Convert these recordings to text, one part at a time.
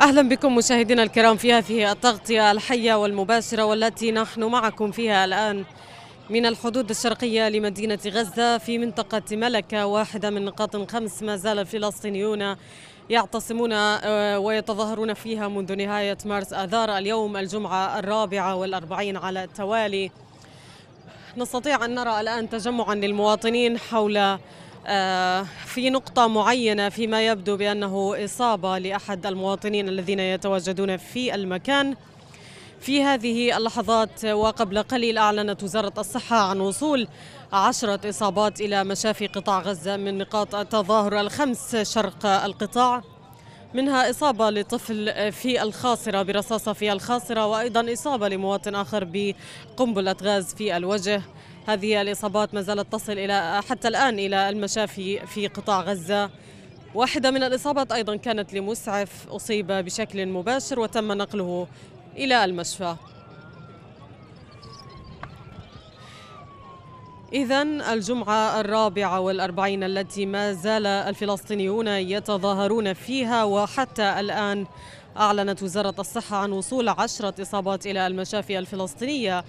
أهلا بكم مشاهدينا الكرام في هذه التغطية الحية والمباشرة والتي نحن معكم فيها الآن من الحدود الشرقية لمدينة غزة في منطقة ملكة واحدة من نقاط خمس ما زال الفلسطينيون يعتصمون آه، ويتظاهرون فيها منذ نهاية مارس آذار اليوم الجمعة الرابعة والأربعين على التوالي. نستطيع أن نرى الآن تجمعا للمواطنين حول في نقطة معينة فيما يبدو بأنه إصابة لأحد المواطنين الذين يتواجدون في المكان. في هذه اللحظات وقبل قليل أعلنت وزارة الصحة عن وصول عشرة إصابات إلى مشافي قطاع غزة من نقاط التظاهر الخمس شرق القطاع. منها إصابة لطفل في الخاصرة برصاصة في الخاصرة وأيضا إصابة لمواطن آخر بقنبلة غاز في الوجه. هذه الإصابات ما زالت تصل إلى حتى الآن إلى المشافي في قطاع غزة. واحدة من الإصابات أيضا كانت لمسعف أصيب بشكل مباشر وتم نقله إلى المشفى. إذا الجمعة الرابعة والأربعين التي ما زال الفلسطينيون يتظاهرون فيها وحتى الآن أعلنت وزارة الصحة عن وصول عشرة إصابات إلى المشافي الفلسطينية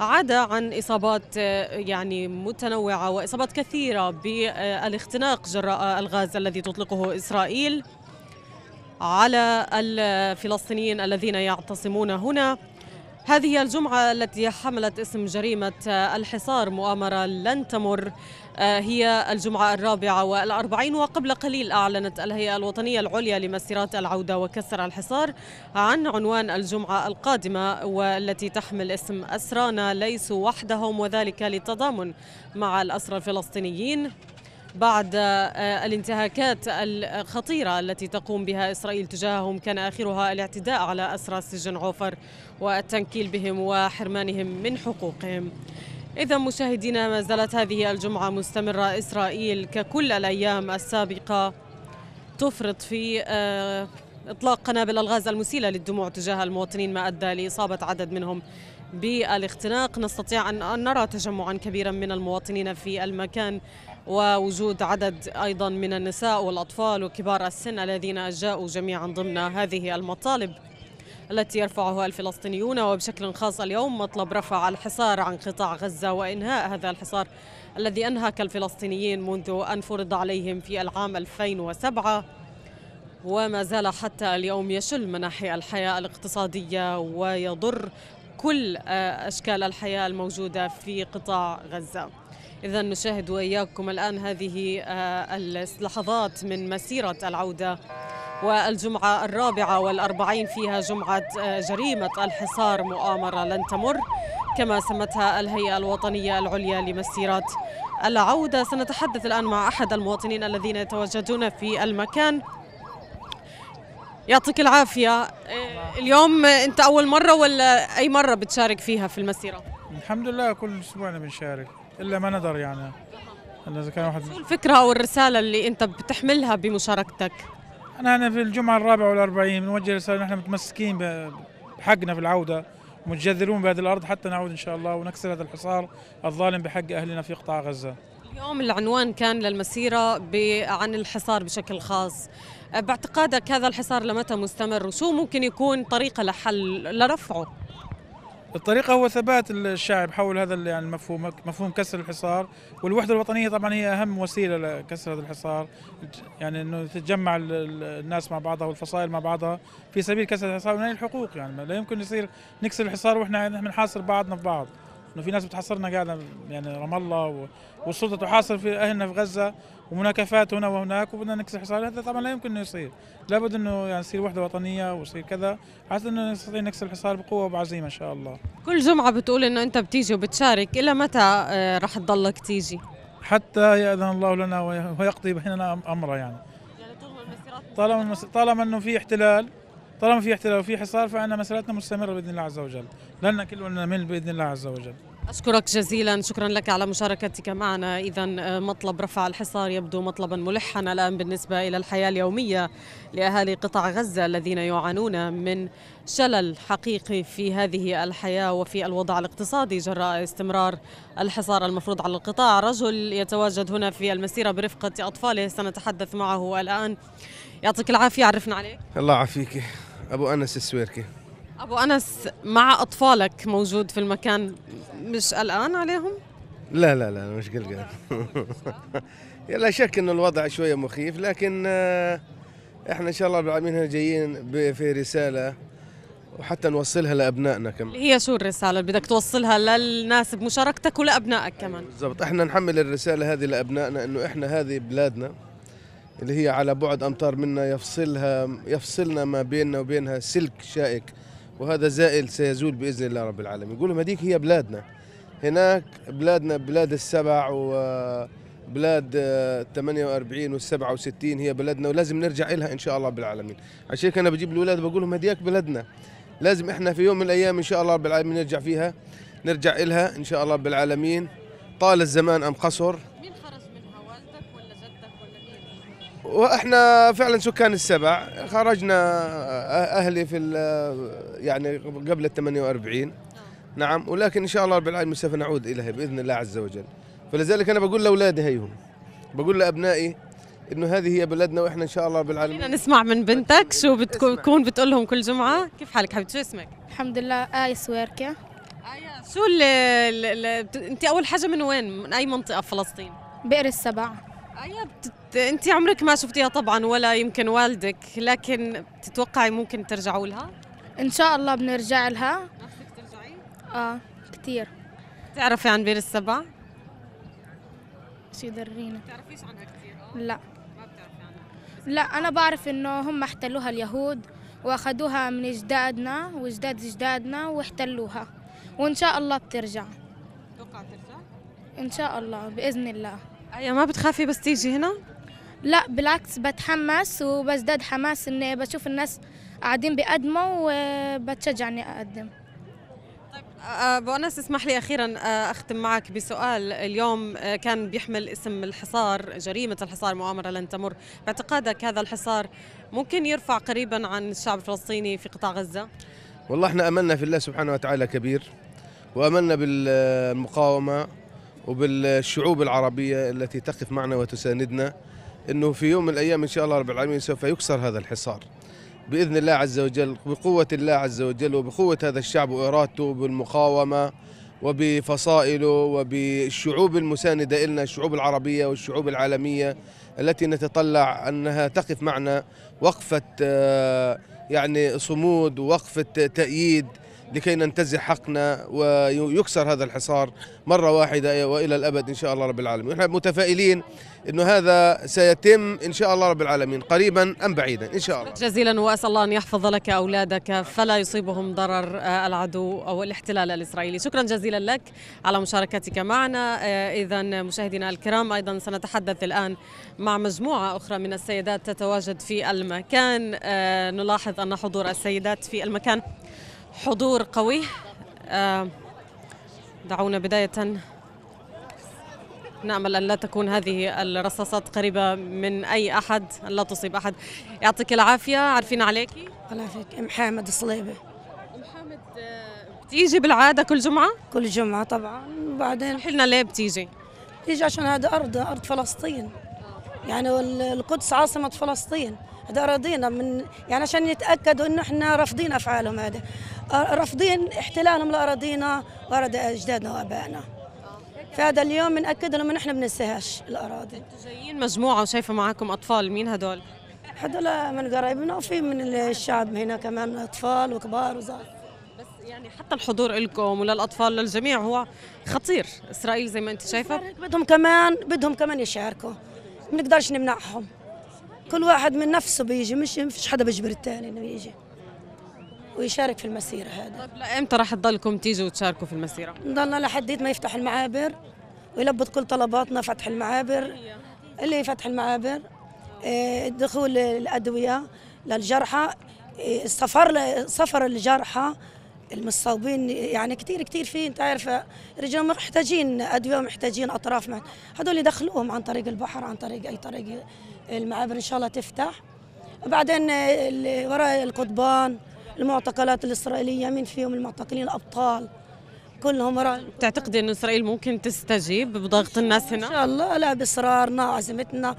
عدا عن إصابات يعني متنوعة وإصابات كثيرة بالاختناق جراء الغاز الذي تطلقه إسرائيل على الفلسطينيين الذين يعتصمون هنا. هذه الجمعة التي حملت اسم جريمة الحصار مؤامرة لن تمر. هي الجمعة الرابعة والأربعين وقبل قليل أعلنت الهيئة الوطنية العليا لمسيرات العودة وكسر الحصار عن عنوان الجمعة القادمة والتي تحمل اسم أسرانا ليسوا وحدهم وذلك للتضامن مع الأسرى الفلسطينيين بعد آه، الانتهاكات الخطيرة التي تقوم بها إسرائيل تجاههم. كان آخرها الاعتداء على أسرى سجن عوفر والتنكيل بهم وحرمانهم من حقوقهم. إذا مشاهدينا ما زالت هذه الجمعة مستمرة. إسرائيل ككل الأيام السابقة تفرط في آه، إطلاق قنابل الغاز المسيلة للدموع تجاه المواطنين ما أدى لإصابة عدد منهم بالاختناق. نستطيع أن نرى تجمعا كبيرا من المواطنين في المكان ووجود عدد أيضا من النساء والأطفال وكبار السن الذين جاءوا جميعا ضمن هذه المطالب. التي يرفعها الفلسطينيون وبشكل خاص اليوم مطلب رفع الحصار عن قطاع غزة وإنهاء هذا الحصار الذي أنهك الفلسطينيين منذ أن فرض عليهم في العام 2007 وما زال حتى اليوم يشل مناحي الحياة الاقتصادية ويضر كل آه، أشكال الحياة الموجودة في قطاع غزة. إذا نشاهد وإياكم الآن هذه آه، اللحظات من مسيرة العودة والجمعة الرابعة والأربعين فيها جمعة آه، جريمة الحصار مؤامرة لن تمر كما سمتها الهيئة الوطنية العليا لمسيرات العودة سنتحدث الآن مع أحد المواطنين الذين يتواجدون في المكان يعطيك العافية آه، اليوم أنت أول مرة ولا أي مرة بتشارك فيها في المسيرة؟ الحمد لله كل أسبوع بنشارك إلا ما ندر يعني إذا كان واحد شو الفكرة أو الرسالة اللي أنت بتحملها بمشاركتك؟ أنا أنا في الجمعة الرابعة والأربعين بنوجه رسالة نحن متمسكين بحقنا في العودة متجذرون بهذه الأرض حتى نعود إن شاء الله ونكسر هذا الحصار الظالم بحق أهلنا في قطاع غزة. اليوم العنوان كان للمسيرة عن الحصار بشكل خاص. باعتقادك هذا الحصار لمتى مستمر؟ وشو ممكن يكون طريقة لحل لرفعه؟ الطريقة هو ثبات الشعب حول هذا يعني المفهوم مفهوم كسر الحصار والوحدة الوطنية طبعا هي أهم وسيلة لكسر هذا الحصار. يعني أنه تتجمع الناس مع بعضها والفصائل مع بعضها في سبيل كسر الحصار ونيل الحقوق. يعني لا يمكن يصير نكسر الحصار وإحنا بنحاصر بعضنا في بعض. إنه في ناس بتحصرنا قاعدة يعني رام الله والسلطة تحاصر في أهلنا في غزة. ومناكفات هنا وهناك وبدنا نكسر حصار هذا طبعا لا يمكن إنه يصير. لابد إنه يعني يصير وحدة وطنية ويصير كذا. حتى إنه نستطيع نكسر الحصار بقوة وبعزيمة إن شاء الله. كل جمعة بتقول إنه أنت بتيجي وبتشارك. إلى متى آه، رح تضلك تيجي؟ حتى يأذن الله لنا ويقضي بيننا امره يعني. طالما طالما إنه في احتلال طالما في احتلال وفي حصار فإن مسيرتنا مستمرة بإذن الله عز وجل. لن كلنا نمل بإذن الله عز وجل. أشكرك جزيلا. شكرا لك على مشاركتك معنا. إذا آه، مطلب رفع الحصار يبدو مطلبا ملحا. الآن بالنسبة إلى الحياة اليومية لأهالي قطاع غزة الذين يعانون من شلل حقيقي في هذه الحياة وفي الوضع الاقتصادي. جراء استمرار الحصار المفروض على القطاع. رجل يتواجد هنا في المسيرة برفقة أطفاله. سنتحدث معه الآن. يعطيك العافية. عرفنا عليك. الله يعافيك. أبو أنس السويركي. أبو أنس مع أطفالك موجود في المكان مش قلقان عليهم؟ لا لا لا مش قلقان لا شك انه الوضع شوية مخيف لكن آه، إحنا إن شاء الله العالمين هنا جايين في رسالة وحتى نوصلها لأبنائنا كمان. هي شو الرسالة؟ اللي بدك توصلها للناس بمشاركتك ولأبنائك كمان. بالضبط. إحنا نحمل الرسالة هذه لأبنائنا إنه إحنا هذه بلادنا اللي هي على بعد أمتار منا يفصلها يفصلنا ما بيننا وبينها سلك شائك. وهذا زائل سيزول بإذن الله رب العالمين. يقول لهم هذيك هي بلادنا. هناك بلادنا بلاد السبع وبلاد آه، 48 وال 67 هي بلدنا ولازم نرجع لها إن شاء الله رب العالمين. عشان هيك أنا بجيب الأولاد بقول لهم هديك بلدنا لازم إحنا في يوم من الأيام إن شاء الله رب العالمين نرجع فيها نرجع لها إن شاء الله رب العالمين. طال الزمان أم قصر وإحنا فعلا سكان السبع خرجنا أه- أهلي في ال- يعني قبل ال 48 نعم ولكن إن شاء الله رب العالمين سوف نعود إليها بإذن الله عز وجل. فلذلك أنا بقول لأولادي هيهم بقول لأبنائي إنه هذه هي بلدنا وإحنا إن شاء الله رب خلينا العالمين نسمع من بنتك شو بتكون بتقول لهم كل جمعة. كيف حالك حبيبتي؟ شو اسمك؟ الحمد لله آية سويركة آية. شو اللي, اللي بت... انت أول حاجة من وين؟ من أي منطقة في فلسطين؟ بئر السبع. آية بتت... انت عمرك ما شفتيها طبعا ولا يمكن والدك لكن بتتوقعي ممكن ترجعوا لها؟ إن شاء الله بنرجع لها. نفسك ترجعي؟ آه كتير. تعرفي عن بير السبع؟ شي يضرينا بتعرفيش عنها كثير لا. ما بتعرفي عنها. لا أنا بعرف إنه هم احتلوها اليهود وأخذوها من أجدادنا وأجداد أجدادنا واحتلوها. وإن شاء الله بترجع. توقع ترجع؟ إن شاء الله بإذن الله. آية ما بتخافي بس تيجي هنا؟ لا بالعكس بتحمس وبزداد حماس إني بشوف الناس قاعدين بيقدموا وبتشجع إني أقدم آه، ابو انس اسمح لي أخيرا آه، أختم معك بسؤال. اليوم آه، كان بيحمل اسم الحصار جريمة الحصار مؤامرة لن تمر. باعتقادك هذا الحصار ممكن يرفع قريبا عن الشعب الفلسطيني في قطاع غزة؟ والله إحنا املنا في الله سبحانه وتعالى كبير واملنا بالمقاومة وبالشعوب العربية التي تقف معنا وتساندنا. إنه في يوم من الأيام إن شاء الله رب العالمين سوف يكسر هذا الحصار. بإذن الله عز وجل بقوة الله عز وجل وبقوة هذا الشعب وارادته بالمقاومة وبفصائله وبالشعوب المساندة لنا الشعوب العربية والشعوب العالمية التي نتطلع أنها تقف معنا وقفة آه، يعني صمود ووقفه تأييد لكي ننتزع حقنا ويكسر هذا الحصار مرة واحدة وإلى الأبد إن شاء الله رب العالمين. نحن متفائلين أنه هذا سيتم إن شاء الله رب العالمين قريبا أم بعيدا إن شاء الله. جزيلا وأسأل الله أن يحفظ لك أولادك فلا يصيبهم ضرر آه، العدو أو الاحتلال الإسرائيلي. شكرا جزيلا لك على مشاركتك معنا. اذا مشاهدينا الكرام أيضا سنتحدث الآن مع مجموعة أخرى من السيدات تتواجد في المكان. آه، نلاحظ أن حضور السيدات في المكان. حضور قوي. آه، دعونا بداية. نأمل أن لا تكون هذه الرصاصات قريبة من أي أحد أن لا تصيب أحد. يعطيك العافية عارفين عليكي؟ الله يعافيك محمد الصليبي محمد بتيجي بالعادة كل جمعة؟ كل جمعة طبعا وبعدين؟ احكي لنا ليه بتيجي؟ تيجي عشان هذا أرض أرض فلسطين. يعني القدس عاصمة فلسطين. هذا أراضينا من يعني عشان يتأكدوا إنه إحنا رافضين أفعالهم هذا رافضين احتلالهم لأراضينا وأراضي أجدادنا وآبائنا. فهذا اليوم بنأكد لهم إن إحنا بننساهاش الأراضي. جايين مجموعة وشايفة معاكم أطفال. مين هدول؟ هذول من قرايبنا وفي من الشعب هنا كمان أطفال وكبار وصغار. بس يعني حتى الحضور لكم وللأطفال للجميع هو خطير. إسرائيل زي ما أنت شايفة. بدهم كمان بدهم كمان يشاركوا. ما نقدرش نمنعهم. كل واحد من نفسه بيجي مش مفيش حدا بيجبر الثاني إنه يجي ويشارك في المسيرة هذا. طيب لإمتى راح تضلكم تيجوا وتشاركوا في المسيرة؟ نضلنا لحديت ما يفتح المعابر ويلبط كل طلباتنا فتح المعابر. اللي فتح المعابر إيه، دخول الأدوية للجرحى إيه، السفر سفر الجرحى المصابين يعني كثير كثير في انت عارف رجال محتاجين أدوية ومحتاجين أطراف هذول يدخلوهم عن طريق البحر عن طريق أي طريق المعابر إن شاء الله تفتح. وبعدين اللي وراء القضبان المعتقلات الإسرائيلية مين فيهم المعتقلين؟ الأبطال كلهم وراء بتعتقدي أن إسرائيل ممكن تستجيب بضغط الناس إن هنا؟ شاء الله لا بإصرارنا وعزيمتنا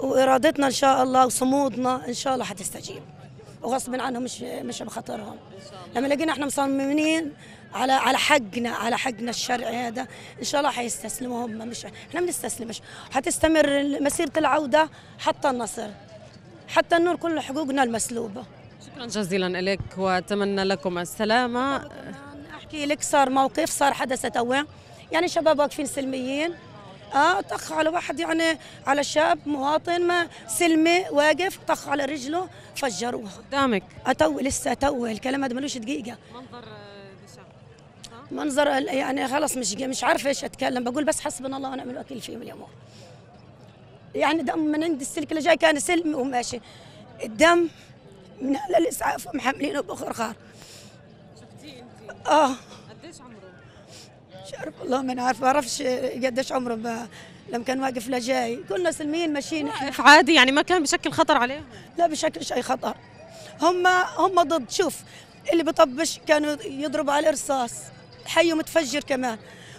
وإرادتنا إن شاء الله وصمودنا إن شاء الله حتستجيب. وغصب عنهم مش مش بخاطرهم. لما لقينا إحنا مصممين على على حقنا على حقنا الشرعي هذا إن شاء الله حيستسلموا هم مش إحنا ما بنستسلمش. حتستمر مسيرة العودة حتى النصر. حتى النور كل حقوقنا المسلوبة. شكرا جزيلا لك وأتمنى لكم السلامة. أحكي لك صار موقف صار حدث توه يعني شباب واقفين سلميين. آه طخ على واحد يعني على شاب مواطن ما سلمي واقف طخ على رجله فجروها. قدامك. أتو لسه أتو الكلام هذا ملوش دقيقة. منظر بشع منظر يعني خلاص مش مش عارفه إيش أتكلم. بقول بس حسبنا الله ونعم الوكيل فيهم اليوم. يعني دم من عند السلك اللي جاي كان سلمي وماشي. الدم من على الإسعاف محملينه بخرخار آه قديش عمره؟ مش عارف والله ما عارف بعرفش قديش عمره. لما كان واقف لا جاي. كنا سلميين ماشيين واقف عادي يعني ما كان بشكل خطر عليهم؟ لا بشكل شيء خطر. هم هم ضد. شوف اللي بيطبش كانوا يضربوا عليه رصاص حي متفجر كمان.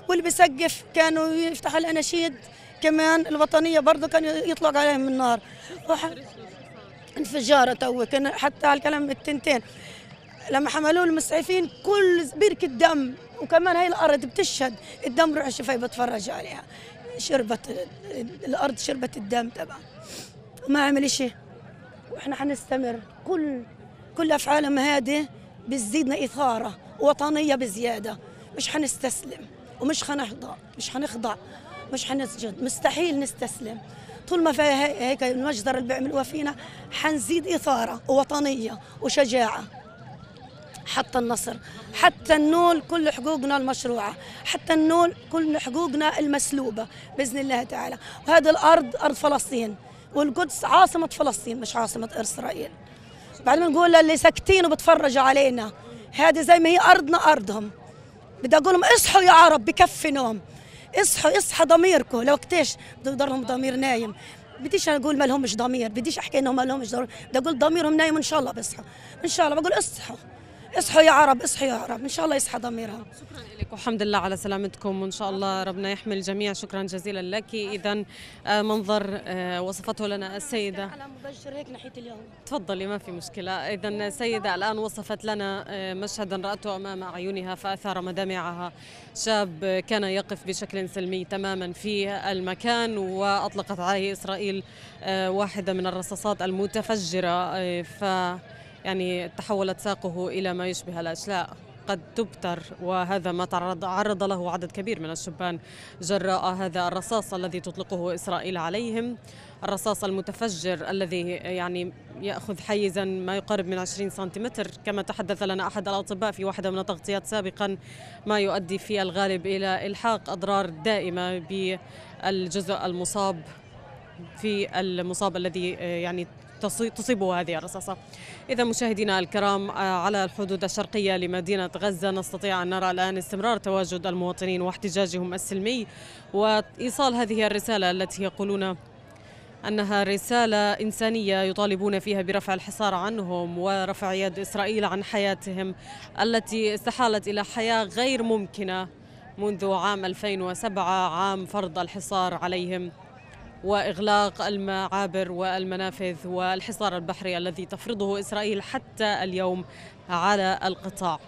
واللي بيسقف كانوا يفتحوا الأناشيد كمان. الوطنية برضه كانوا يطلق عليهم النار. انفجار تو. كان حتى على الكلام التنتين. لما حملوه المسعفين كل بركة دم وكمان هاي الأرض بتشهد الدم روح شوفي بتفرج عليها. شربت الأرض شربت الدم تبعها وما عمل شيء وإحنا حنستمر. كل كل أفعالهم هذه بتزيدنا إثارة وطنية بزيادة. مش حنستسلم ومش حنخضع مش حنخضع مش حنسجد. مستحيل نستسلم. طول ما في هي- هيك المجزرة اللي بيعملوها فينا حنزيد إثارة ووطنية وشجاعة. حتى النصر حتى النول كل حقوقنا المشروعة حتى النول كل حقوقنا المسلوبة بإذن الله تعالى. وهذه الأرض أرض فلسطين والقدس عاصمة فلسطين مش عاصمة إسرائيل. بعد ما نقول اللي ساكتين وبتفرجوا علينا هذه زي ما هي أرضنا أرضهم. بدي أقول لهم اصحوا يا عرب بكفي نوم. اصحوا اصحى ضميركم. لو اكتش بده يضلهم ضمير نايم. بديش أقول ما لهمش ضمير بديش أحكي إنهم ما لهمش ضمير. بدي أقول ضميرهم نايم إن شاء الله بيصحوا. إن شاء الله بقول اصحوا. اصحوا يا عرب اصحوا يا عرب إن شاء الله يصحى ضميرهم. شكرا لك والحمد لله على سلامتكم وإن شاء الله ربنا يحمي الجميع. شكرا جزيلا لك. اذا آه، منظر آه، وصفته لنا السيدة. على مبشر هيك ناحيه اليوم. تفضلي ما في مشكلة. إذا السيدة الآن وصفت لنا آه، مشهدا رأته أمام أعينها فأثار مدامعها. شاب كان يقف بشكل سلمي تماما في المكان وأطلقت عليه إسرائيل آه، واحدة من الرصاصات المتفجرة آه، ف يعني تحولت ساقه إلى ما يشبه الأشلاء. قد تبتر وهذا ما تعرض عرض له عدد كبير من الشبان. جراء هذا الرصاص الذي تطلقه إسرائيل عليهم. الرصاص المتفجر الذي يعني يأخذ حيزا ما يقارب من 20 سنتيمتر. كما تحدث لنا أحد الأطباء في واحدة من التغطيات سابقا ما يؤدي في الغالب إلى إلحاق أضرار دائمة بالجزء المصاب في المصاب الذي يعني تصيبه هذه الرصاصة. إذا مشاهدينا الكرام آه، على الحدود الشرقية لمدينة غزة نستطيع أن نرى الآن استمرار تواجد المواطنين واحتجاجهم السلمي. وإيصال هذه الرسالة التي يقولون أنها رسالة إنسانية يطالبون فيها برفع الحصار عنهم ورفع يد إسرائيل عن حياتهم التي استحالت إلى حياة غير ممكنة منذ عام 2007 عام فرض الحصار عليهم. وإغلاق المعابر والمنافذ والحصار البحري الذي تفرضه إسرائيل حتى اليوم على القطاع.